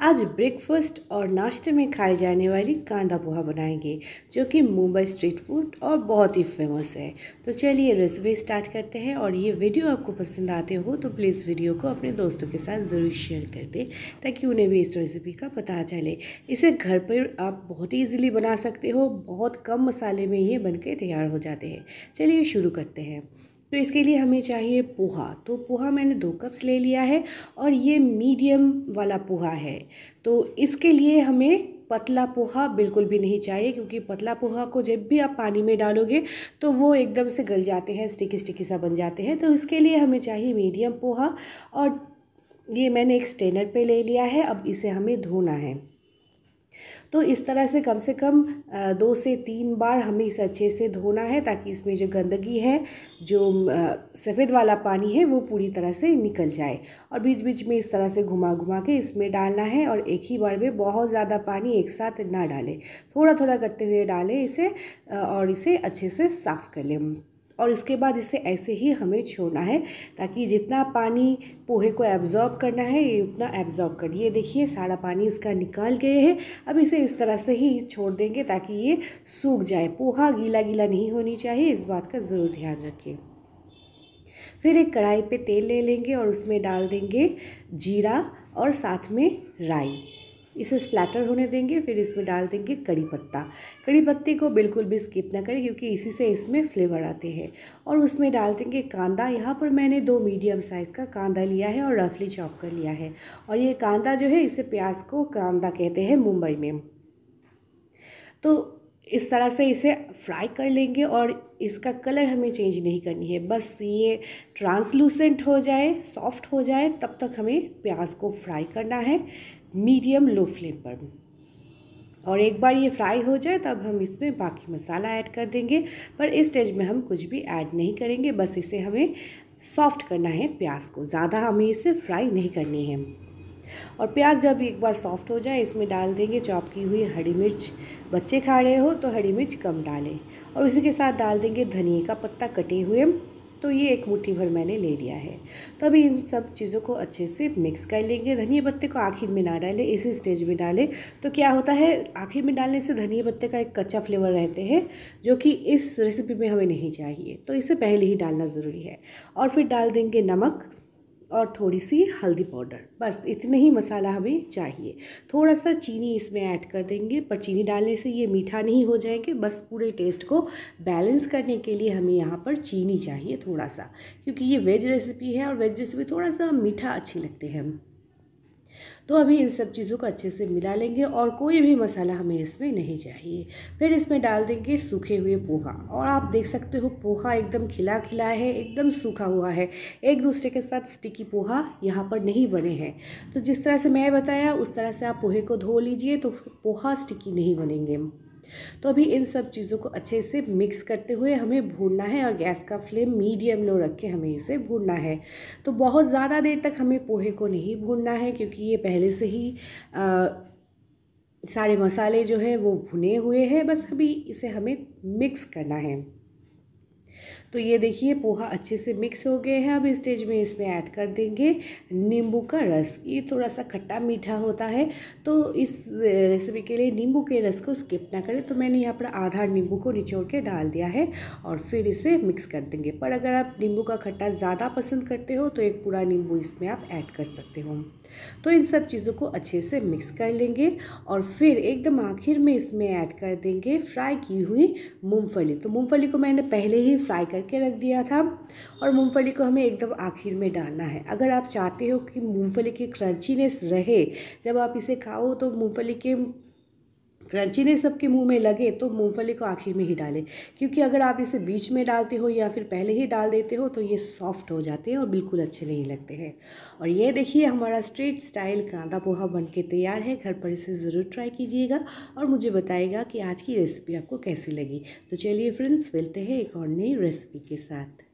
आज ब्रेकफास्ट और नाश्ते में खाए जाने वाली कांदा पोहा बनाएँगे, जो कि मुंबई स्ट्रीट फ़ूड और बहुत ही फ़ेमस है। तो चलिए रेसिपी स्टार्ट करते हैं और ये वीडियो आपको पसंद आते हो तो प्लीज़ वीडियो को अपने दोस्तों के साथ ज़रूर शेयर कर दें, ताकि उन्हें भी इस रेसिपी का पता चले। इसे घर पर आप बहुत ही ईजिली बना सकते हो, बहुत कम मसाले में ये बन तैयार हो जाते हैं। चलिए शुरू करते हैं। तो इसके लिए हमें चाहिए पोहा। तो पोहा मैंने दो कप्स ले लिया है और ये मीडियम वाला पोहा है। तो इसके लिए हमें पतला पोहा बिल्कुल भी नहीं चाहिए क्योंकि पतला पोहा को जब भी आप पानी में डालोगे तो वो एकदम से गल जाते हैं स्टिकी स्टिकी सा बन जाते हैं। तो इसके लिए हमें चाहिए मीडियम पोहा और ये मैंने एक स्टेनर पे ले लिया है, अब इसे हमें धोना है। तो इस तरह से कम से कम दो से तीन बार हमें इसे अच्छे से धोना है ताकि इसमें जो गंदगी है, जो सफ़ेद वाला पानी है वो पूरी तरह से निकल जाए। और बीच बीच में इस तरह से घुमा घुमा के इसमें डालना है और एक ही बार में बहुत ज़्यादा पानी एक साथ ना डालें। थोड़ा थोड़ा करते हुए डालें इसे और इसे अच्छे से साफ़ कर लें। और उसके बाद इसे ऐसे ही हमें छोड़ना है ताकि जितना पानी पोहे को एब्ज़ॉर्ब करना है, ये उतना एब्ज़ॉर्ब कर। ये देखिए, सारा पानी इसका निकाल गए हैं। अब इसे इस तरह से ही छोड़ देंगे ताकि ये सूख जाए। पोहा गीला गीला नहीं होनी चाहिए, इस बात का ज़रूर ध्यान रखें फिर एक कढ़ाई पे तेल ले लेंगे और उसमें डाल देंगे जीरा और साथ में राई। इसे स्प्लैटर होने देंगे, फिर इसमें डाल देंगे कड़ी पत्ता। कड़ी पत्ते को बिल्कुल भी स्किप ना करें, क्योंकि इसी से इसमें फ्लेवर आते हैं। और उसमें डाल देंगे कांदा। यहाँ पर मैंने दो मीडियम साइज़ का कांदा लिया है और रफली चॉप कर लिया है। और ये कांदा जो है, इसे प्याज को कांदा कहते हैं मुंबई में। तो इस तरह से इसे फ्राई कर लेंगे और इसका कलर हमें चेंज नहीं करनी है। बस ये ट्रांसलूसेंट हो जाए सॉफ्ट हो जाए, तब तक हमें प्याज को फ्राई करना है। मीडियम लो फ्लेम पर। और एक बार ये फ्राई हो जाए, तब हम इसमें बाकी मसाला ऐड कर देंगे। पर इस स्टेज में हम कुछ भी ऐड नहीं करेंगे, बस इसे हमें सॉफ्ट करना है प्याज को। ज़्यादा हमें इसे फ्राई नहीं करनी है। और प्याज जब एक बार सॉफ्ट हो जाए, इसमें डाल देंगे चॉप की हुई हरी मिर्च। बच्चे खा रहे हो तो हरी मिर्च कम डालें। और उसी के साथ डाल देंगे धनिए का पत्ता कटे हुए। तो ये एक मुट्ठी भर मैंने ले लिया है। तो अभी इन सब चीज़ों को अच्छे से मिक्स कर लेंगे। धनिया पत्ते को आखिर में ना डालें, इसी स्टेज में डालें। तो क्या होता है, आखिर में डालने से धनिया पत्ते का एक कच्चा फ्लेवर रहते हैं, जो कि इस रेसिपी में हमें नहीं चाहिए। तो इसे पहले ही डालना ज़रूरी है। और फिर डाल देंगे नमक। और थोड़ी सी हल्दी पाउडर। बस इतने ही मसाला हमें चाहिए। थोड़ा सा चीनी इसमें ऐड कर देंगे, पर चीनी डालने से ये मीठा नहीं हो जाएँगे। बस पूरे टेस्ट को बैलेंस करने के लिए हमें यहाँ पर चीनी चाहिए थोड़ा सा, क्योंकि ये वेज रेसिपी है और वेज रेसिपी थोड़ा सा मीठा अच्छी लगते हैं। तो अभी इन सब चीज़ों को अच्छे से मिला लेंगे और कोई भी मसाला हमें इसमें नहीं चाहिए। फिर इसमें डाल देंगे सूखे हुए पोहा और आप देख सकते हो पोहा एकदम खिला खिला है, एकदम सूखा हुआ है। एक दूसरे के साथ स्टिकी पोहा यहाँ पर नहीं बने हैं। तो जिस तरह से मैं बताया, उस तरह से आप पोहे को धो लीजिए तो पोहा स्टिकी नहीं बनेंगे। तो अभी इन सब चीज़ों को अच्छे से मिक्स करते हुए हमें भूनना है और गैस का फ्लेम मीडियम लो रख के हमें इसे भूनना है। तो बहुत ज़्यादा देर तक हमें पोहे को नहीं भूनना है क्योंकि ये पहले से ही आ, सारे मसाले जो है वो भुने हुए हैं। बस अभी इसे हमें मिक्स करना है। तो ये देखिए, पोहा अच्छे से मिक्स हो गए हैं। अब स्टेज में इसमें ऐड कर देंगे नींबू का रस। ये थोड़ा सा खट्टा मीठा होता है तो इस रेसिपी के लिए नींबू के रस को स्किप ना करें। तो मैंने यहाँ पर आधा नींबू को निचोड़ के डाल दिया है और फिर इसे मिक्स कर देंगे। पर अगर आप नींबू का खट्टा ज़्यादा पसंद करते हो तो एक पूरा नींबू इसमें आप ऐड कर सकते हो। तो इन सब चीज़ों को अच्छे से मिक्स कर लेंगे और फिर एकदम आखिर में इसमें ऐड कर देंगे फ्राई की हुई मूँगफली। तो मूँगफली को मैंने पहले ही फ्राई करके रख दिया था और मूंगफली को हमें एकदम आखिर में डालना है। अगर आप चाहते हो कि मूंगफली की क्रंचीनेस रहे, जब आप इसे खाओ तो मूंगफली के क्रंचीनेस सबके मुँह में लगे तो मूंगफली को आखिर में ही डालें। क्योंकि अगर आप इसे बीच में डालते हो या फिर पहले ही डाल देते हो तो ये सॉफ्ट हो जाते हैं और बिल्कुल अच्छे नहीं लगते हैं। और ये देखिए, हमारा स्ट्रीट स्टाइल कांदा पोहा बन के तैयार है। घर पर इसे ज़रूर ट्राई कीजिएगा और मुझे बताएगा कि आज की रेसिपी आपको कैसी लगी। तो चलिए फ्रेंड्स, मिलते हैं एक और नई रेसिपी के साथ।